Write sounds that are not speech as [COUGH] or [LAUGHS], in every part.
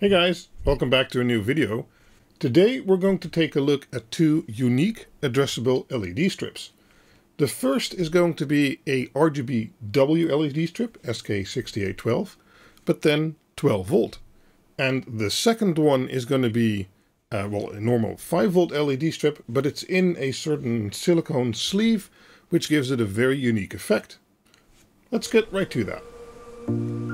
Hey guys, welcome back to a new video. Today we're going to take a look at two unique addressable LED strips. The first is going to be a RGB LED strip, SK6812, but then 12 volt. And the second one is going to be, uh, well, a normal 5 volt LED strip, but it's in a certain silicone sleeve, which gives it a very unique effect. Let's get right to that.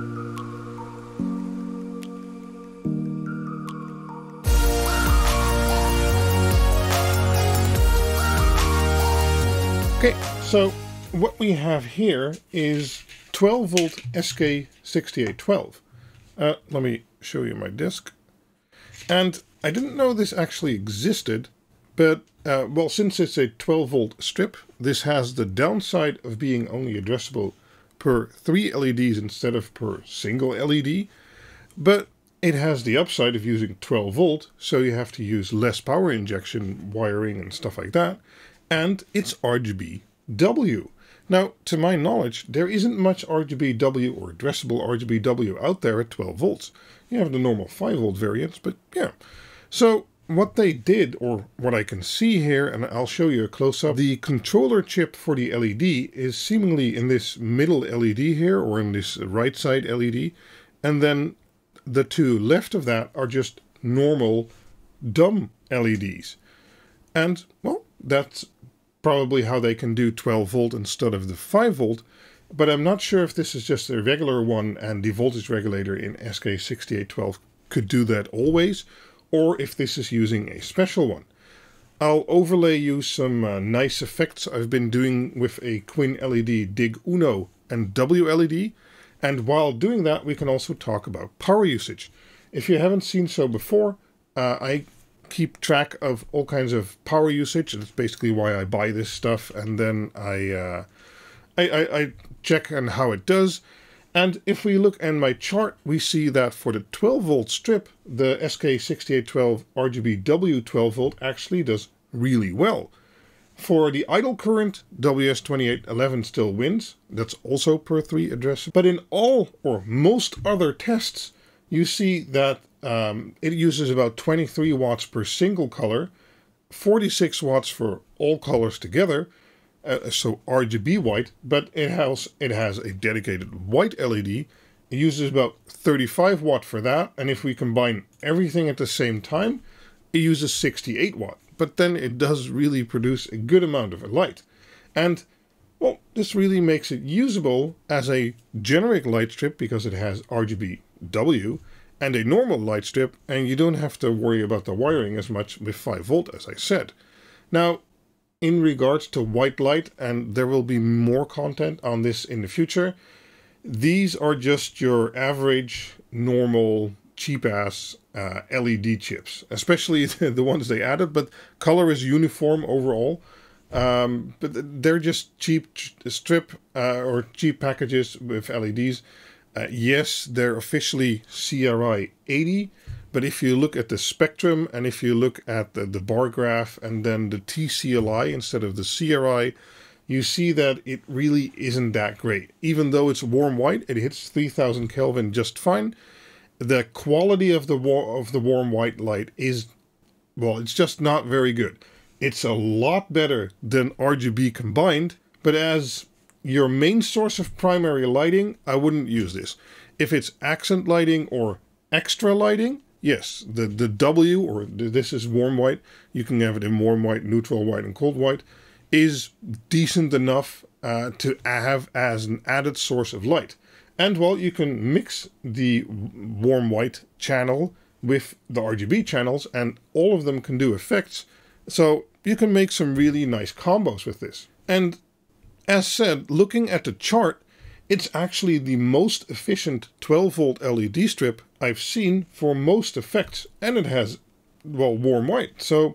Okay, so what we have here is 12 volt SK6812. Uh, let me show you my disc. And I didn't know this actually existed, but uh, well, since it's a 12 volt strip, this has the downside of being only addressable per three LEDs instead of per single LED, but it has the upside of using 12 volt, so you have to use less power injection wiring and stuff like that and it's RGBW. Now, to my knowledge, there isn't much RGBW or addressable RGBW out there at 12 volts. You have the normal 5 volt variants, but yeah. So what they did, or what I can see here, and I'll show you a close-up, the controller chip for the LED is seemingly in this middle LED here, or in this right side LED, and then the two left of that are just normal dumb LEDs. And, well, that's probably how they can do 12 volt instead of the 5 volt, but I'm not sure if this is just a regular one and the voltage regulator in SK6812 could do that always, or if this is using a special one. I'll overlay you some uh, nice effects I've been doing with a QuinLED Dig Uno and WLED, and while doing that we can also talk about power usage. If you haven't seen so before, uh, I keep track of all kinds of power usage. That's basically why I buy this stuff, and then I, uh, I, I, I check on how it does. And if we look in my chart, we see that for the 12 volt strip, the SK6812 RGBW 12 volt actually does really well. For the idle current, WS2811 still wins. That's also per 3 address. But in all or most other tests, you see that um, it uses about 23 watts per single color, 46 watts for all colors together, uh, so RGB white, but it has it has a dedicated white LED. It uses about 35 watt for that, and if we combine everything at the same time, it uses 68 watt. But then it does really produce a good amount of light. And well, this really makes it usable as a generic light strip because it has RGB W, and a normal light strip, and you don't have to worry about the wiring as much with 5 volt as I said. Now, in regards to white light, and there will be more content on this in the future, these are just your average, normal, cheap-ass uh, LED chips, especially [LAUGHS] the ones they added, but color is uniform overall. Um, but they're just cheap strip uh, or cheap packages with LEDs uh, yes, they're officially CRI 80, but if you look at the spectrum and if you look at the, the bar graph and then the TLCI instead of the CRI, you see that it really isn't that great. Even though it's warm white, it hits 3000 Kelvin just fine. The quality of the of the warm white light is, well, it's just not very good. It's a lot better than RGB combined, but as your main source of primary lighting, I wouldn't use this. If it's accent lighting or extra lighting, yes, the, the W, or the, this is warm white, you can have it in warm white, neutral white, and cold white, is decent enough uh, to have as an added source of light. And well, you can mix the warm white channel with the RGB channels, and all of them can do effects. So you can make some really nice combos with this. And as said, looking at the chart, it's actually the most efficient 12 volt LED strip I've seen for most effects, and it has, well, warm white. So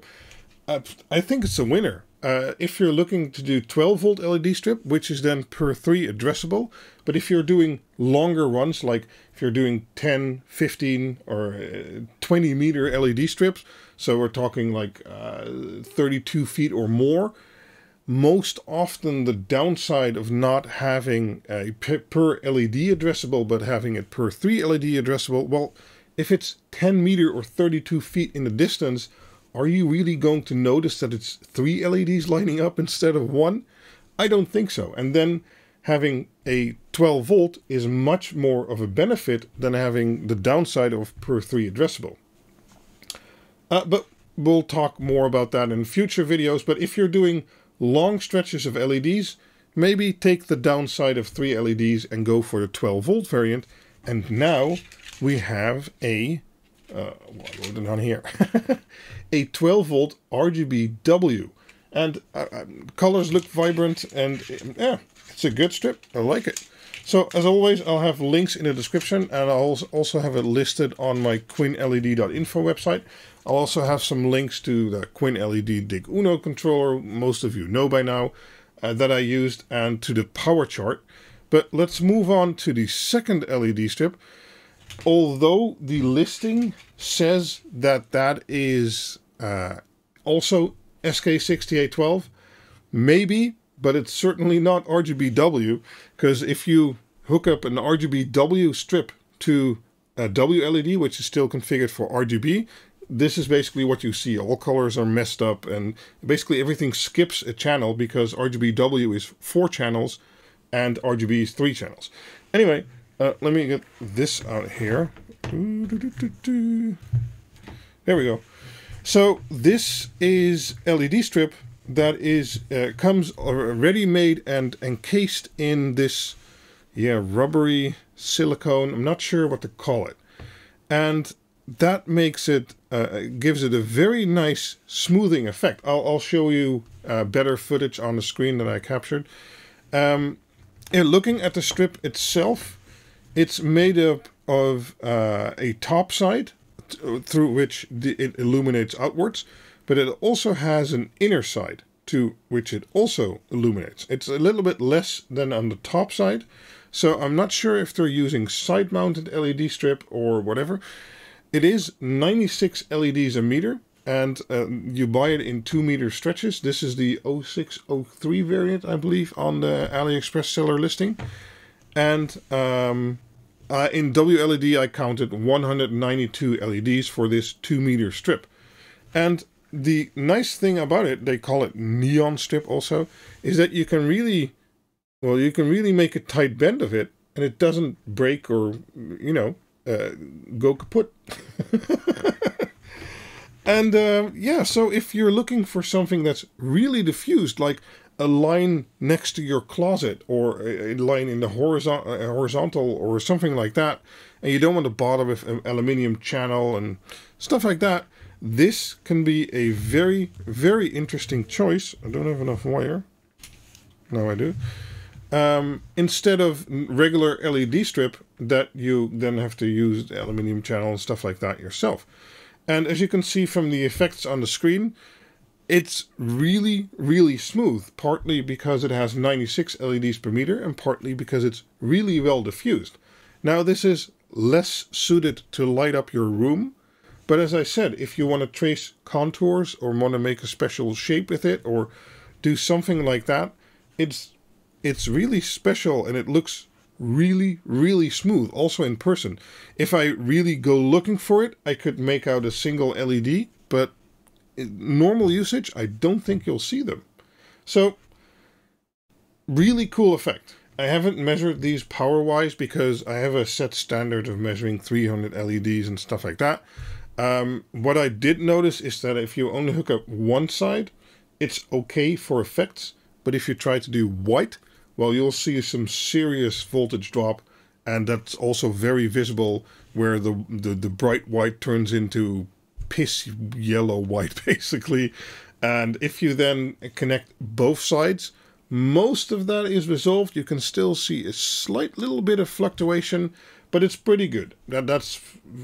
uh, I think it's a winner. Uh, if you're looking to do 12 volt LED strip, which is then per 3 addressable, but if you're doing longer runs, like if you're doing 10, 15, or uh, 20 meter LED strips, so we're talking like uh, 32 feet or more, most often the downside of not having a per LED addressable but having it per 3 LED addressable, well, if it's 10 meter or 32 feet in the distance, are you really going to notice that it's three LEDs lining up instead of one? I don't think so. And then having a 12 volt is much more of a benefit than having the downside of per 3 addressable. Uh, but we'll talk more about that in future videos. But if you're doing long stretches of LEDs, maybe take the downside of 3 LEDs and go for the 12 volt variant. And now we have a, uh, what on here? [LAUGHS] a 12 volt RGBW. And uh, uh, colors look vibrant and yeah, it's a good strip. I like it. So as always, I'll have links in the description and I'll also have it listed on my quinled.info website. I'll also have some links to the QuinLED Dig Uno controller, most of you know by now, uh, that I used, and to the power chart. But let's move on to the second LED strip. Although the listing says that that is uh, also SK6812, maybe, but it's certainly not RGBW, because if you hook up an RGBW strip to a WLED, which is still configured for RGB, this is basically what you see. All colors are messed up and basically everything skips a channel because RGBW is four channels and RGB is three channels. Anyway, uh, let me get this out here. There we go. So this is LED strip that is uh, comes ready made and encased in this yeah rubbery silicone. I'm not sure what to call it. And that makes it, uh, gives it a very nice smoothing effect. I'll, I'll show you uh, better footage on the screen that I captured. Um, looking at the strip itself, it's made up of uh, a top side through which it illuminates outwards, but it also has an inner side to which it also illuminates. It's a little bit less than on the top side, so I'm not sure if they're using side-mounted LED strip or whatever. It is 96 LEDs a meter, and uh, you buy it in 2 meter stretches. This is the 0603 variant, I believe, on the AliExpress seller listing. And um, uh, in WLED, I counted 192 LEDs for this 2 meter strip. And the nice thing about it, they call it neon strip also, is that you can really, well, you can really make a tight bend of it, and it doesn't break or, you know, uh, go kaput. [LAUGHS] and uh, yeah, so if you're looking for something that's really diffused, like a line next to your closet or a, line in the horizon uh, horizontal or something like that, and you don't want to bother with an aluminium channel and stuff like that, this can be a very, very interesting choice. I don't have enough wire. Now I do um, instead of regular LED strip that you then have to use the aluminium channel and stuff like that yourself. And as you can see from the effects on the screen, it's really, really smooth, partly because it has 96 LEDs per meter and partly because it's really well diffused. Now this is less suited to light up your room, but as I said, if you want to trace contours or want to make a special shape with it or do something like that, it's it's really special and it looks really, really smooth, also in person. If I really go looking for it, I could make out a single LED, but in normal usage, I don't think you'll see them. So, really cool effect. I haven't measured these power-wise because I have a set standard of measuring 300 LEDs and stuff like that. Um, what I did notice is that if you only hook up one side, it's okay for effects, but if you try to do white, well, you'll see some serious voltage drop, and that's also very visible where the, the, the bright white turns into piss yellow white, [LAUGHS] basically. And if you then connect both sides, most of that is resolved. You can still see a slight little bit of fluctuation, but it's pretty good. That That's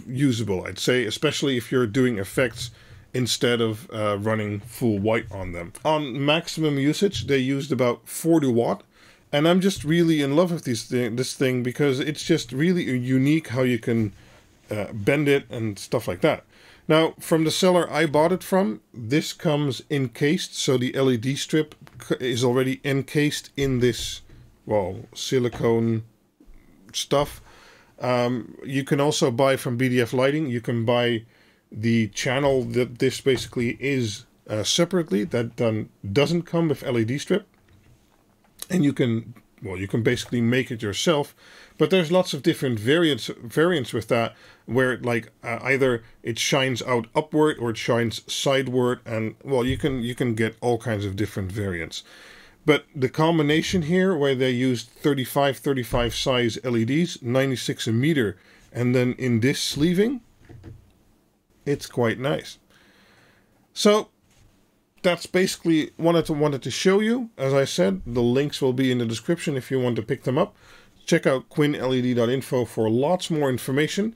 usable, I'd say, especially if you're doing effects instead of uh, running full white on them. On maximum usage, they used about 40 watt, and I'm just really in love with this thing, this thing because it's just really unique how you can uh, bend it and stuff like that. Now, from the seller I bought it from, this comes encased, so the LED strip is already encased in this, well, silicone stuff. Um, you can also buy from BTF Lighting. You can buy the channel that this basically is uh, separately. That done doesn't come with LED strip, and you can well you can basically make it yourself. But there's lots of different variants variants with that, where like uh, either it shines out upward or it shines sideward, and well you can you can get all kinds of different variants. But the combination here, where they used 35 35 size LEDs, 96 a meter, and then in this sleeving, it's quite nice. So that's basically wanted to wanted to show you. As I said, the links will be in the description if you want to pick them up. Check out quinled.info for lots more information.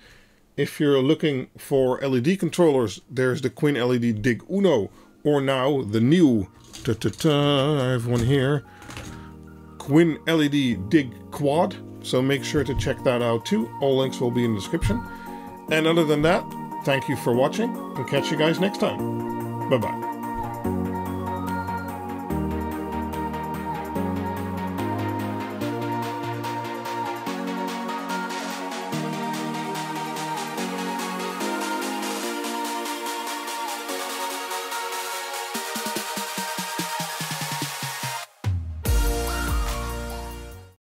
If you're looking for LED controllers, there's the QuinLED Dig Uno, or now the new Ta -ta -ta, I have one here. QuinLED Dig Quad. So make sure to check that out too. All links will be in the description. And other than that, thank you for watching and catch you guys next time. Bye bye.